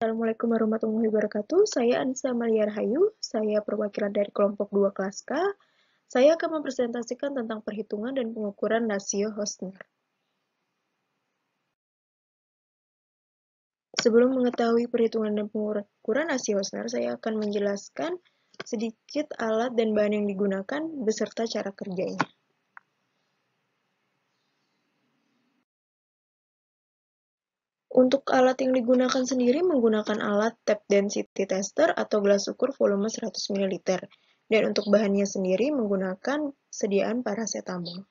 Assalamualaikum warahmatullahi wabarakatuh. Saya Anissa Amalia Rahayu. Saya perwakilan dari kelompok 2 kelas K. Saya akan mempresentasikan tentang perhitungan dan pengukuran rasio Hosner. Sebelum mengetahui perhitungan dan pengukuran rasio Hosner, saya akan menjelaskan sedikit alat dan bahan yang digunakan beserta cara kerjanya. Untuk alat yang digunakan sendiri menggunakan alat tap density tester atau gelas ukur volume 100 ml. Dan untuk bahannya sendiri menggunakan sediaan paracetamol.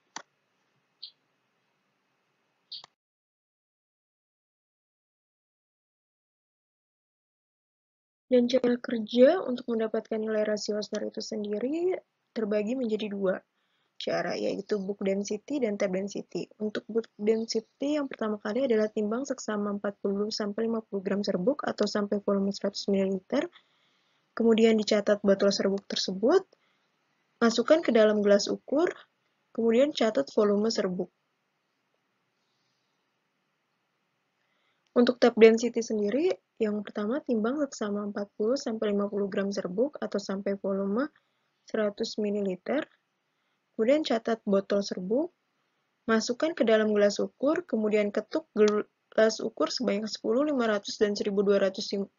Dan cara kerja untuk mendapatkan nilai rasio Osner itu sendiri terbagi menjadi dua cara, yaitu book density dan tab density. Untuk book density yang pertama kali adalah timbang seksama 40-50 gram serbuk atau sampai volume 100 ml. Kemudian dicatat botol serbuk tersebut, masukkan ke dalam gelas ukur, kemudian catat volume serbuk. Untuk tab density sendiri, yang pertama timbang seksama 40-50 gram serbuk atau sampai volume 100 ml. Kemudian catat botol serbuk, masukkan ke dalam gelas ukur, kemudian ketuk gelas ukur sebanyak 10, 500, dan 1250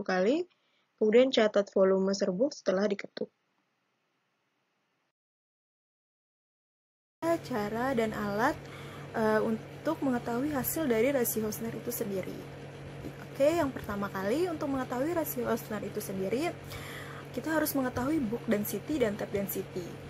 kali, kemudian catat volume serbuk setelah diketuk. Cara dan alat uh, untuk mengetahui hasil dari rasio Hosner itu sendiri. Oke, yang pertama kali untuk mengetahui rasio Hosner itu sendiri, kita harus mengetahui book density dan tab density.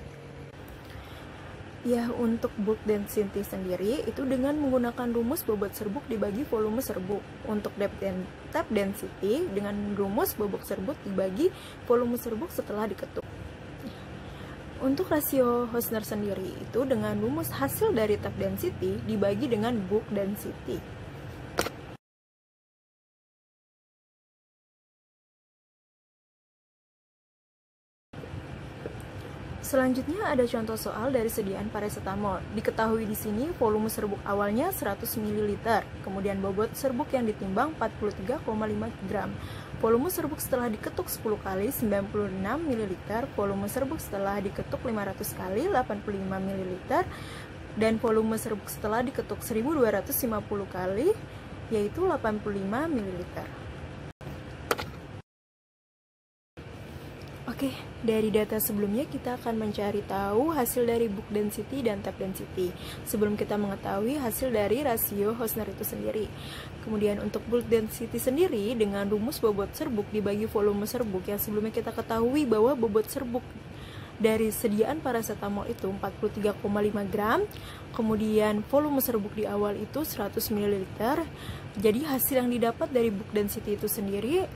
Ya, untuk bulk density sendiri itu dengan menggunakan rumus bobot serbuk dibagi volume serbuk. Untuk depth dan tap density dengan rumus bobot serbuk dibagi volume serbuk setelah diketuk. Untuk rasio Hosner sendiri itu dengan rumus hasil dari tap density dibagi dengan bulk density. Selanjutnya ada contoh soal dari sediaan paracetamol. Diketahui di sini volume serbuk awalnya 100 ml, kemudian bobot serbuk yang ditimbang 43,5 gram. Volume serbuk setelah diketuk 10 kali 96 ml, volume serbuk setelah diketuk 500 kali 85 ml, dan volume serbuk setelah diketuk 1250 kali yaitu 85 ml. Oke, dari data sebelumnya kita akan mencari tahu hasil dari book density dan tab density sebelum kita mengetahui hasil dari rasio Hosner itu sendiri. Kemudian untuk book density sendiri dengan rumus bobot serbuk dibagi volume serbuk yang sebelumnya kita ketahui bahwa bobot serbuk dari sediaan paracetamol itu 43,5 gram kemudian volume serbuk di awal itu 100 ml jadi hasil yang didapat dari book density itu sendiri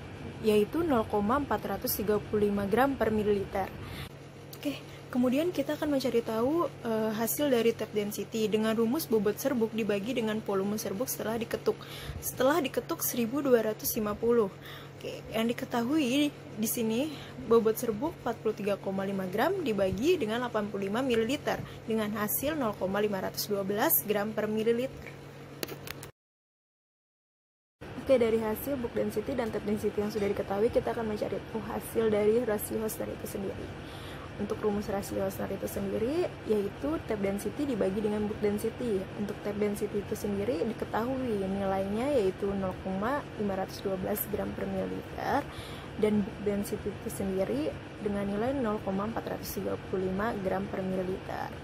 yaitu 0,435 gram per mililiter. Oke, kemudian kita akan mencari tahu uh, hasil dari tap density dengan rumus bobot serbuk dibagi dengan volume serbuk setelah diketuk. Setelah diketuk 1250. Oke, yang diketahui di sini bobot serbuk 43,5 gram dibagi dengan 85 ml dengan hasil 0,512 gram per mililiter. Oke, dari hasil book density dan tap density yang sudah diketahui, kita akan mencari tuh hasil dari rasio Hosner itu sendiri. Untuk rumus rasio Hosner itu sendiri, yaitu tap density dibagi dengan book density. Untuk tap density itu sendiri diketahui nilainya yaitu 0,512 gram per mililiter dan book density itu sendiri dengan nilai 0,435 gram per mililiter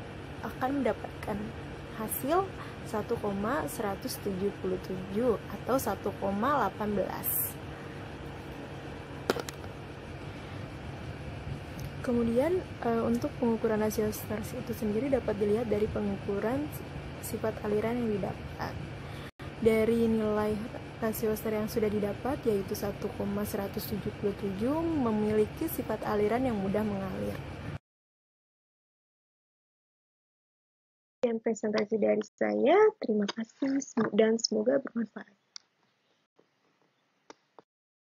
akan mendapatkan hasil 1,177 atau 1,18. Kemudian uh, untuk pengukuran rasio stars itu sendiri dapat dilihat dari pengukuran sifat aliran yang didapat. Dari nilai rasio star yang sudah didapat yaitu 1,177 memiliki sifat aliran yang mudah mengalir. Sekian presentasi dari saya. Terima kasih dan semoga bermanfaat.